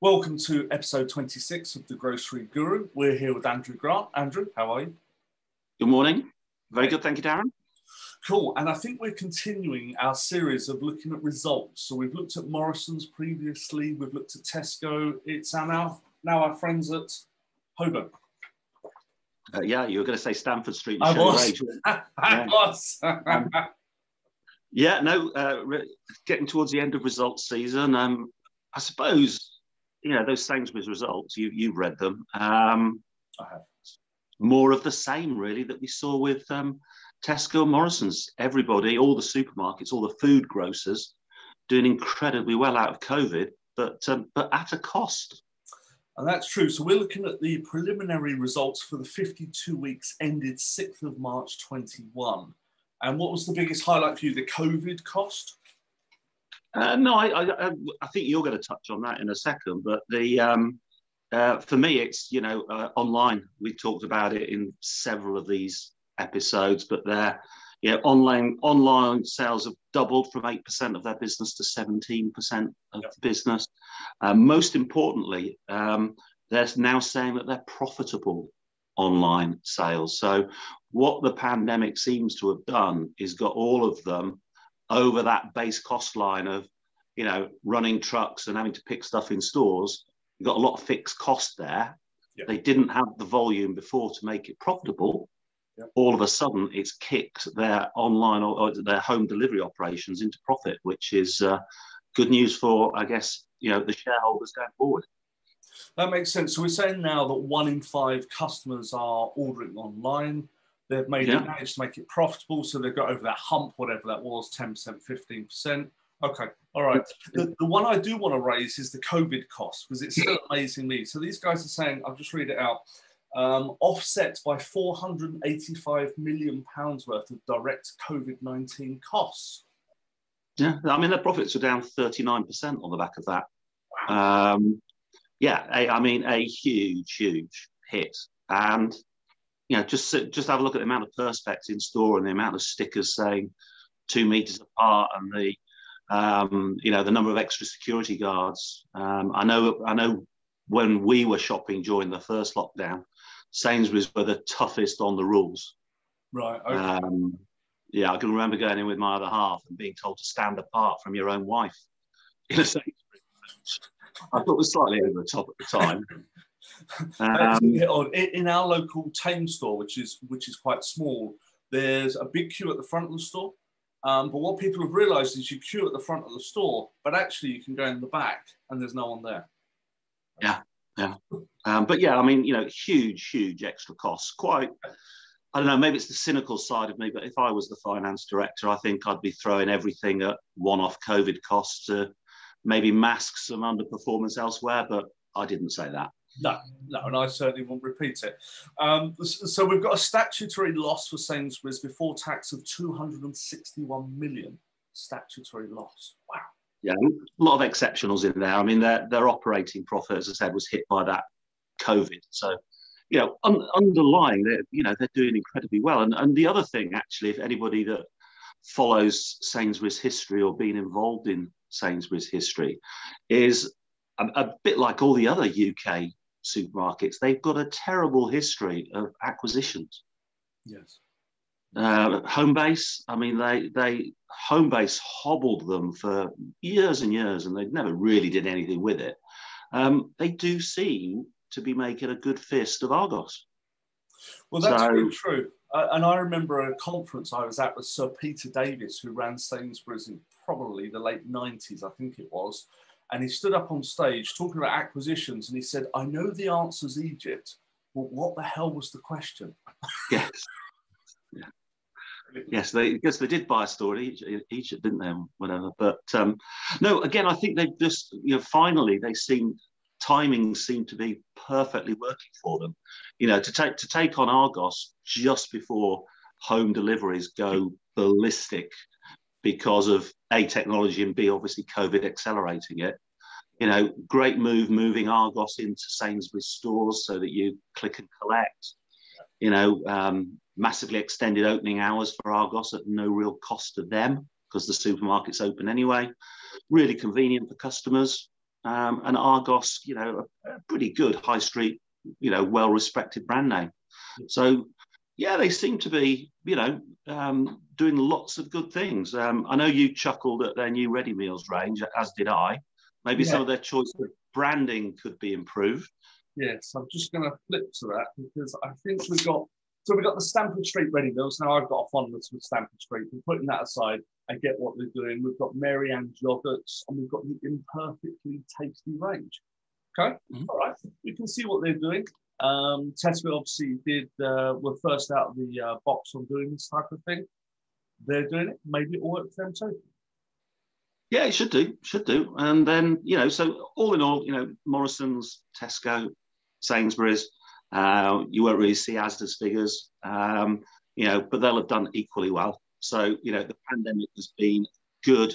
Welcome to episode 26 of The Grocery Guru. We're here with Andrew Grant. Andrew, how are you? Good morning. Very good, thank you, Darren. Cool. And I think we're continuing our series of looking at results. So we've looked at Morrison's previously, we've looked at Tesco. It's now, now our friends at Holborn. Uh, yeah, you were going to say Stamford Street. I was. I Yeah. was. Um, Yeah, no, uh, re- getting towards the end of results season. Um, I suppose, you know, those Sainsbury's results, you, you've read them. Um, I have. more of the same, really, that we saw with um, Tesco and Morrison's. Everybody, all the supermarkets, all the food grocers, doing incredibly well out of COVID, but um, but at a cost. And that's true. So we're looking at the preliminary results for the 52 weeks ended 6th of March 21. And what was the biggest highlight for you? The COVID cost? Uh, no, I, I, I- think you're going to touch on that in a second. But the um, uh, for me, it's you know uh, online. We talked about it in several of these episodes, but they're you know online online sales have doubled from eight percent of their business to seventeen percent of the business. Uh, most importantly, um, they're now saying that they're profitable online sales. So what the pandemic seems to have done is got all of them over that base cost line of, you know, running trucks and having to pick stuff in stores. You've got a lot of fixed cost there. Yep. They didn't have the volume before to make it profitable. Yep. All of a sudden, it's kicked their online or, or their home delivery operations into profit, which is uh, good news for, I guess, you know, the shareholders going forward. That makes sense. So we're saying now that one in five customers are ordering online. They've made Yeah. managed to make it profitable. So they've got over that hump, whatever that was 10%, 15%. Okay, all right. The, the one I do want to raise is the COVID cost because it's still amazing me. So these guys are saying, I'll just read it out, um, offset by 485 million pounds worth of direct COVID 19 costs. Yeah, I mean their profits are down 39% on the back of that. Um, yeah, a, I mean a huge, huge hit. And you know, just just have a look at the amount of perspex in store and the amount of stickers saying two meters apart and the um, you know the number of extra security guards. Um, I know I know when we were shopping during the first lockdown, Sainsbury's were the toughest on the rules. Right. Okay. Um, yeah, I can remember going in with my other half and being told to stand apart from your own wife in a Sainsbury's. I thought it was slightly over the top at the time. Um, a bit odd. In, our local Thames store, which is which is quite small, there's a big queue at the front of the store. Um, but what people have realised is you queue at the front of the store, but actually you can go in the back and there's no one there. Yeah, um, but yeah, I mean, you know, huge, huge extra costs. Quite, I don't know, maybe it's the cynical side of me, but if I was the finance director, I think I'd be throwing everything at one off COVID costs to maybe mask some underperformance elsewhere, but I didn't say that. No, no, and I certainly won't repeat it. Um, so we've got a statutory loss for Sainsbury's before tax of 261 million. Statutory loss. Wow. Yeah, a lot of exceptionals in there. I mean, their their operating profit, as I said, was hit by that COVID. So, you know, un- underlying, they're you know they're doing incredibly well. And and the other thing, actually, if anybody that follows Sainsbury's history or been involved in Sainsbury's history, is a, a bit like all the other UK supermarkets. They've got a terrible history of acquisitions. Yes. Uh, Homebase, I mean, they they Homebase hobbled them for years and years, and they never really did anything with it. Um, they do seem to be making a good fist of Argos. Well, that's So- very true. Uh, and I remember a conference I was at with Sir Peter Davis, who ran Sainsbury's in probably the late 90s, I think it was. And he stood up on stage talking about acquisitions and he said, I know the answer's Egypt, but what the hell was the question? Yes. Yeah. Yes, they because they did buy a store in Egypt, didn't they? Whatever. But um, no, again, I think they've just you know finally they seem timing seemed to be perfectly working for them. You know, to take to take on Argos just before home deliveries go ballistic because of a technology and b obviously COVID accelerating it. You know, great move moving Argos into Sainsbury's stores so that you click and collect. You know, um, massively extended opening hours for Argos at no real cost to them because the supermarket's open anyway. Really convenient for customers. um, and Argos, you know, a, pretty good high street, you know, well respected brand name. So, yeah, they seem to be, you know, um, doing lots of good things. Um, I know you chuckled at their new ready meals range, as did I. Maybe yeah. some of their choice of branding could be improved. Yes, I'm just going to flip to that because I think we've got so we've got the Stamford Street ready meals. Now I've got a fondness with Stamford Street. We're putting that aside. I get what they're doing. We've got Mary Ann's yogurts and we've got the imperfectly tasty range. Okay, mm-hmm. All right. We can see what they're doing. Um, Tesco obviously did uh, were first out of the uh, box on doing this type of thing. They're doing it. Maybe it will work for them too. Yeah, it should do, should do. And then, you know, so all in all, you know, Morrison's, Tesco, Sainsbury's, uh, you won't really see Asda's figures, um, you know, but they'll have done equally well. So, you know, the pandemic has been good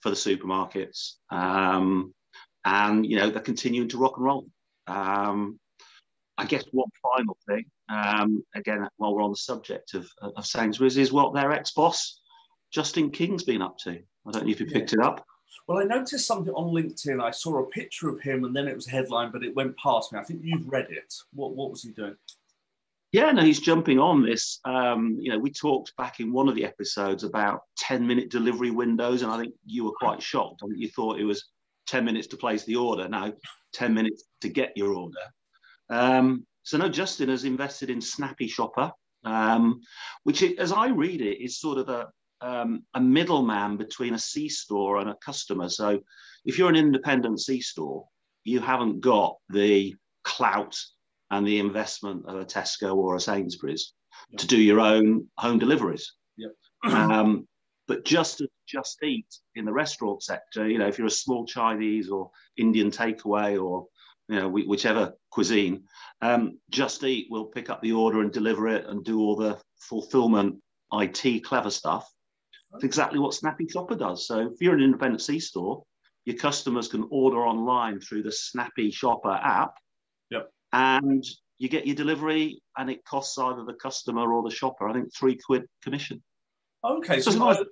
for the supermarkets. Um, and, you know, they're continuing to rock and roll. Um, I guess one final thing, um, again, while we're on the subject of, of Sainsbury's, is what their ex boss, Justin King's been up to. I don't know if you picked yeah. it up. Well, I noticed something on LinkedIn. I saw a picture of him and then it was a headline, but it went past me. I think you've read it. What, what was he doing? Yeah, no, he's jumping on this. Um, you know, we talked back in one of the episodes about 10 minute delivery windows, and I think you were quite shocked. I think you thought it was 10 minutes to place the order. Now, 10 minutes to get your order. Um, so, no, Justin has invested in Snappy Shopper, um, which, as I read it, is sort of a, um, a middleman between a C store and a customer. So if you're an independent C store, you haven't got the clout and the investment of a Tesco or a Sainsbury's yep. to do your own home deliveries. Yep. um, but just as just eat in the restaurant sector, you know, if you're a small Chinese or Indian takeaway or you know whichever cuisine, um, Just Eat will pick up the order and deliver it and do all the fulfillment IT clever stuff. It's exactly what Snappy Shopper does. So if you're an independent C store, your customers can order online through the Snappy Shopper app. Yep. And you get your delivery and it costs either the customer or the shopper, I think, three quid commission. Okay. So, so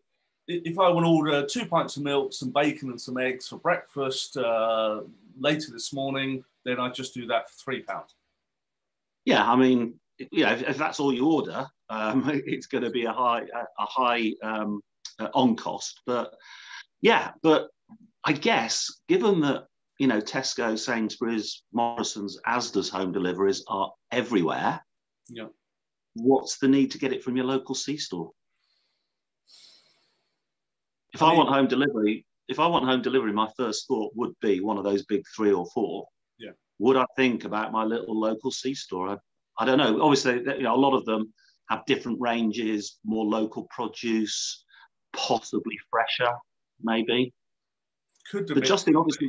if I want to order two pints of milk, some bacon, and some eggs for breakfast uh, later this morning, then I just do that for three pounds. Yeah, I mean, yeah, if, if that's all you order, um, it's going to be a high, a, high um, uh, on cost. But yeah, but I guess given that you know Tesco, Sainsbury's, Morrison's, Asda's home deliveries are everywhere. Yeah. What's the need to get it from your local C store? If I, mean, I want home delivery, if I want home delivery, my first thought would be one of those big three or four. Yeah. Would I think about my little local C store? I, I don't know. Obviously, you know, a lot of them have different ranges, more local produce, possibly fresher, maybe. Could but Justin obviously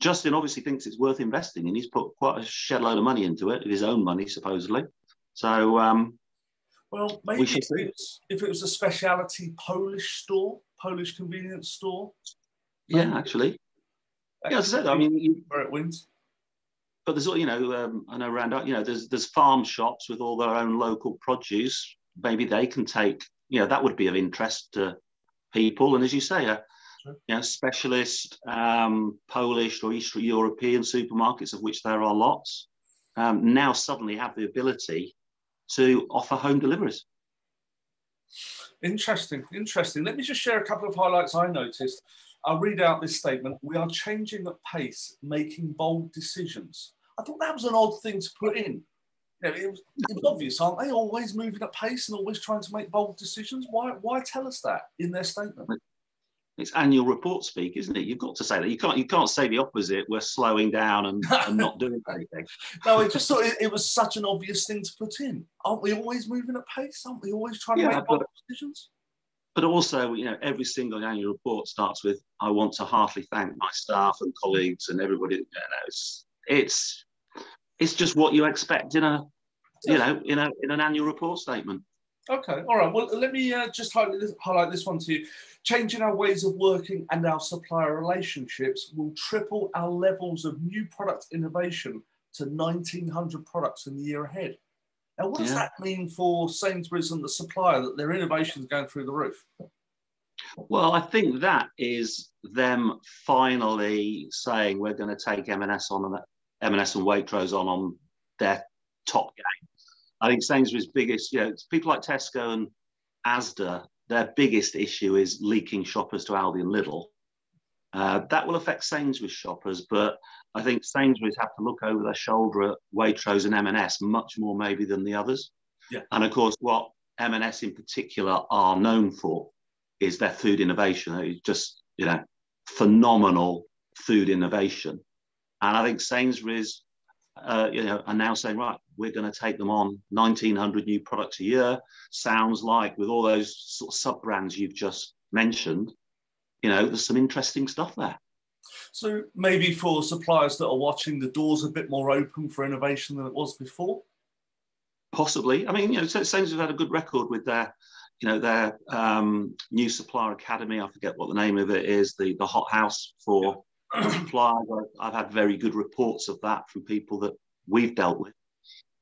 Justin obviously thinks it's worth investing and he's put quite a shed load of money into it, his own money supposedly. So um, well, maybe if, it was, if it was a specialty Polish store, Polish convenience store. Yeah, actually. Yeah, as I said, I mean, you, where it wins. But there's, all you know, um, I know around, you know, there's there's farm shops with all their own local produce. Maybe they can take you know that would be of interest to people. And as you say, a sure. you know, specialist um, Polish or Eastern European supermarkets, of which there are lots, um, now suddenly have the ability to offer home deliveries. Interesting, interesting. Let me just share a couple of highlights I noticed. I'll read out this statement. We are changing at pace, making bold decisions. I thought that was an odd thing to put in know, it, was, it was obvious, aren't they? Always moving at pace and always trying to make bold decisions. Why, why tell us that in their statement? It's annual report speak, isn't it? You've got to say that. You can't. You can't say the opposite. We're slowing down and, and not doing anything. no, I just thought it, it, was such an obvious thing to put in. Aren't we always moving at pace? Aren't we always trying yeah, to make bold decisions? But also, you know, every single annual report starts with, "I want to heartily thank my staff and colleagues and everybody." You know, it's it's it's just what you expect in a, you know, in a in an annual report statement. Okay, all right. Well, let me uh, just highlight this, highlight this one to you. Changing our ways of working and our supplier relationships will triple our levels of new product innovation to 1,900 products in the year ahead. Now, what does yeah. that mean for Sainsbury's and the supplier that their innovation is going through the roof? Well, I think that is them finally saying we're going to take M&S on and M&S and Waitrose on on their top game. I think Sainsbury's biggest, you know, people like Tesco and Asda, their biggest issue is leaking shoppers to Aldi and Lidl. Uh, that will affect Sainsbury's shoppers, but I think Sainsbury's have to look over their shoulder at Waitrose and M&S much more maybe than the others. Yeah. And of course, what M&S in particular are known for is their food innovation. It's just you know phenomenal food innovation, and I think Sainsbury's uh, you know are now saying right, we're going to take them on 1,900 new products a year. Sounds like with all those sort of sub brands you've just mentioned, you know, there's some interesting stuff there. So maybe for suppliers that are watching, the door's a bit more open for innovation than it was before. Possibly. I mean, you know, Sainsbury's have had a good record with their you know, their um, new supplier academy, I forget what the name of it is, the, the hot house for suppliers. I've had very good reports of that from people that we've dealt with.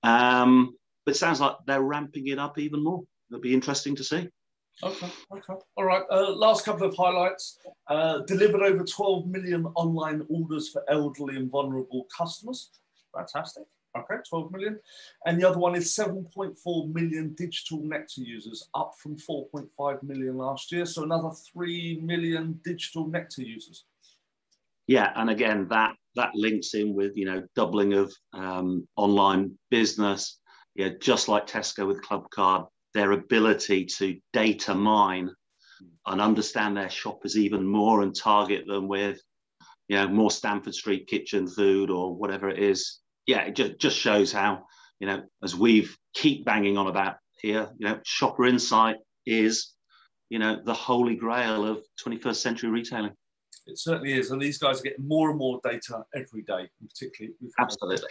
Um, but it sounds like they're ramping it up even more. It'll be interesting to see. Okay, okay. All right. Uh, last couple of highlights. Uh, delivered over 12 million online orders for elderly and vulnerable customers. Fantastic. Okay, 12 million. And the other one is 7.4 million digital Nectar users, up from 4.5 million last year. So another 3 million digital Nectar users. Yeah, and again, that that links in with you know doubling of um, online business. Yeah, just like Tesco with Clubcard, their ability to data mine and understand their shoppers even more and target them with you know more Stamford Street kitchen food or whatever it is yeah, it just, just shows how, you know, as we've keep banging on about here, you know, shopper insight is, you know, the holy grail of 21st century retailing. It certainly is. And these guys are getting more and more data every day, particularly. Absolutely.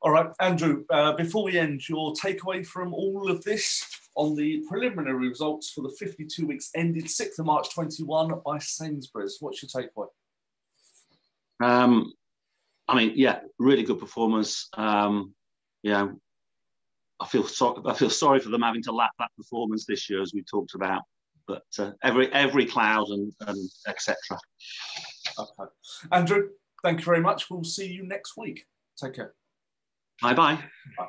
All right, Andrew, uh, before we end, your takeaway from all of this on the preliminary results for the 52 weeks ended 6th of March 21 by Sainsbury's. What's your takeaway? Um, I mean, yeah, really good performance. Um, yeah, I feel sorry. I feel sorry for them having to lap that performance this year, as we talked about. But uh, every every cloud and, and etc. Okay, Andrew, thank you very much. We'll see you next week. Take care. Bye bye. Bye.